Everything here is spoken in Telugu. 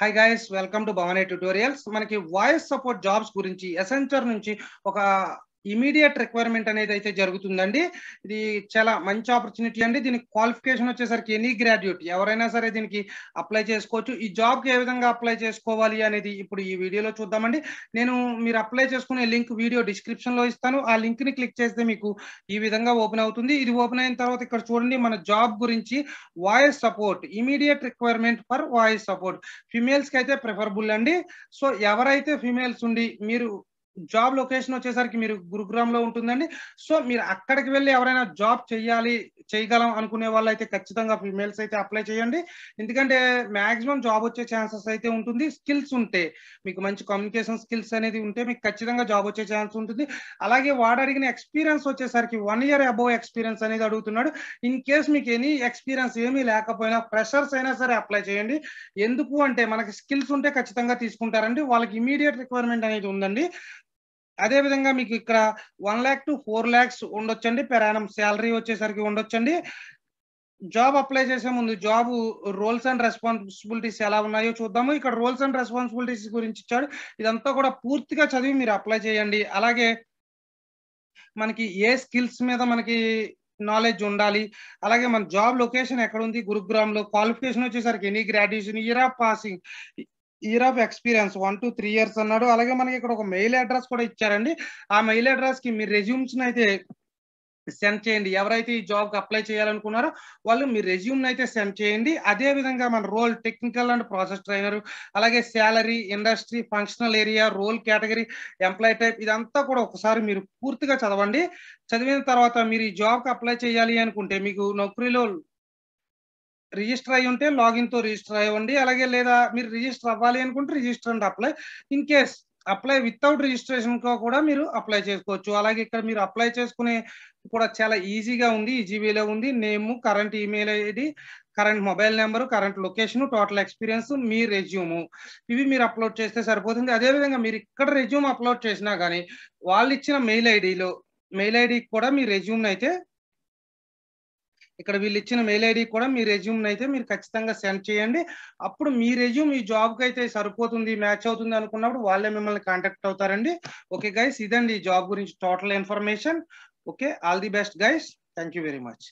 Hi guys welcome to Bhavani tutorials మనకి వాయిస్ సపోర్ట్ జాబ్స్ గురించి ఎసెంచర్ నుంచి ఒక ఇమీడియట్ రిక్వైర్మెంట్ అనేది అయితే జరుగుతుందండి. ఇది చాలా మంచి ఆపర్చునిటీ అండి. దీనికి క్వాలిఫికేషన్ వచ్చేసరికి ఎనీ గ్రాడ్యుయేట్ ఎవరైనా సరే దీనికి అప్లై చేసుకోవచ్చు. ఈ జాబ్కి ఏ విధంగా అప్లై చేసుకోవాలి అనేది ఇప్పుడు ఈ వీడియోలో చూద్దామండి. నేను మీరు అప్లై చేసుకునే లింక్ వీడియో డిస్క్రిప్షన్లో ఇస్తాను. ఆ లింక్ని క్లిక్ చేస్తే మీకు ఈ విధంగా ఓపెన్ అవుతుంది. ఇది ఓపెన్ అయిన తర్వాత ఇక్కడ చూడండి మన జాబ్ గురించి voice support immediate requirement for voice support ఫిమేల్స్కి అయితే ప్రిఫరబుల్ అండి. సో ఎవరైతే ఫిమేల్స్ ఉండి మీరు జాబ్ లొకేషన్ వచ్చేసరికి మీరు గురుగ్రామ్లో ఉంటుందండి. సో మీరు అక్కడికి వెళ్ళి ఎవరైనా జాబ్ చేయాలి చేయగలం అనుకునే వాళ్ళు అయితే ఖచ్చితంగా ఫీమేల్స్ అయితే అప్లై చేయండి. ఎందుకంటే మాక్సిమం జాబ్ వచ్చే ఛాన్సెస్ అయితే ఉంటుంది. స్కిల్స్ ఉంటే మీకు మంచి కమ్యూనికేషన్ స్కిల్స్ అనేది ఉంటే మీకు ఖచ్చితంగా జాబ్ వచ్చే ఛాన్స్ ఉంటుంది. అలాగే వాడు అడిగిన ఎక్స్పీరియన్స్ వచ్చేసరికి వన్ ఇయర్ అబౌవ్ ఎక్స్పీరియన్స్ అనేది అడుగుతున్నాడు. ఇన్ కేస్ మీకు ఎనీ ఎక్స్పీరియన్స్ ఏమీ లేకపోయినా ఫ్రెషర్స్ అయినా సరే అప్లై చేయండి. ఎందుకు అంటే మనకి స్కిల్స్ ఉంటే ఖచ్చితంగా తీసుకుంటారండి. వాళ్ళకి ఇమీడియట్ రిక్వైర్మెంట్ అనేది ఉందండి. అదే విధంగా మీకు ఇక్కడ one lakh to four lakhs ఉండొచ్చండి. పెరానం శాలరీ వచ్చేసరికి ఉండొచ్చండి. జాబ్ అప్లై చేసే ముందు జాబ్ రోల్స్ అండ్ రెస్పాన్సిబిలిటీస్ ఎలా ఉన్నాయో చూద్దాము. ఇక్కడ రోల్స్ అండ్ రెస్పాన్సిబిలిటీస్ గురించి ఇచ్చాడు. ఇదంతా కూడా పూర్తిగా చదివి మీరు అప్లై చేయండి. అలాగే మనకి ఏ స్కిల్స్ మీద మనకి నాలెడ్జ్ ఉండాలి. అలాగే మన జాబ్ లొకేషన్ ఎక్కడ ఉంది గురుగ్రామ్లో క్వాలిఫికేషన్ వచ్చేసరికి any graduation year of passing year of experience one to three years అన్నాడు. అలాగే మనకి ఇక్కడ ఒక మెయిల్ అడ్రస్ కూడా ఇచ్చారండి. ఆ మెయిల్ అడ్రస్కి మీ రెజ్యూమ్స్ అయితే సెండ్ చేయండి. ఎవరైతే ఈ జాబ్కి అప్లై చేయాలనుకున్నారో వాళ్ళు మీ రెజ్యూమ్ అయితే సెండ్ చేయండి. అదే విధంగా మన role technical and process trainer అలాగే salary industry functional area role category employ type ఇదంతా కూడా ఒకసారి మీరు పూర్తిగా చదవండి. చదివిన తర్వాత మీరు ఈ జాబ్కి అప్లై చేయాలి అనుకుంటే మీకు నౌకరీలో రిజిస్టర్ అయి ఉంటే లాగిన్తో రిజిస్టర్ అవ్వండి. అలాగే లేదా మీరు రిజిస్టర్ అవ్వాలి అనుకుంటే register and apply. In case apply without registration కూడా మీరు అప్లై చేసుకోవచ్చు. అలాగే ఇక్కడ మీరు అప్లై చేసుకునే కూడా చాలా ఈజీగా ఉంది. ఈజీవీలో ఉంది. Name current email ID current mobile number current location total experience మీ రెజ్యూమ్. ఇవి మీరు అప్లోడ్ చేస్తే సరిపోతుంది. అదేవిధంగా మీరు ఇక్కడ రెజ్యూమ్ అప్లోడ్ చేసినా కానీ వాళ్ళు ఇచ్చిన మెయిల్ ఐడిలో మెయిల్ ఐడికి కూడా మీ రెజ్యూమ్ అయితే ఇక్కడ వీళ్ళు ఇచ్చిన మెయిల్ ఐడి కూడా మీ రెజ్యూమ్ అయితే మీరు ఖచ్చితంగా సెండ్ చేయండి. అప్పుడు మీ రెజ్యూమ్ ఈ జాబ్కి అయితే సరిపోతుంది మ్యాచ్ అవుతుంది అనుకున్నప్పుడు వాళ్ళే మిమ్మల్ని కాంటాక్ట్ అవుతారండి. ఓకే గైస్ ఇదండి ఈ జాబ్ గురించి total information. Okay all the best guys. Thank you very much.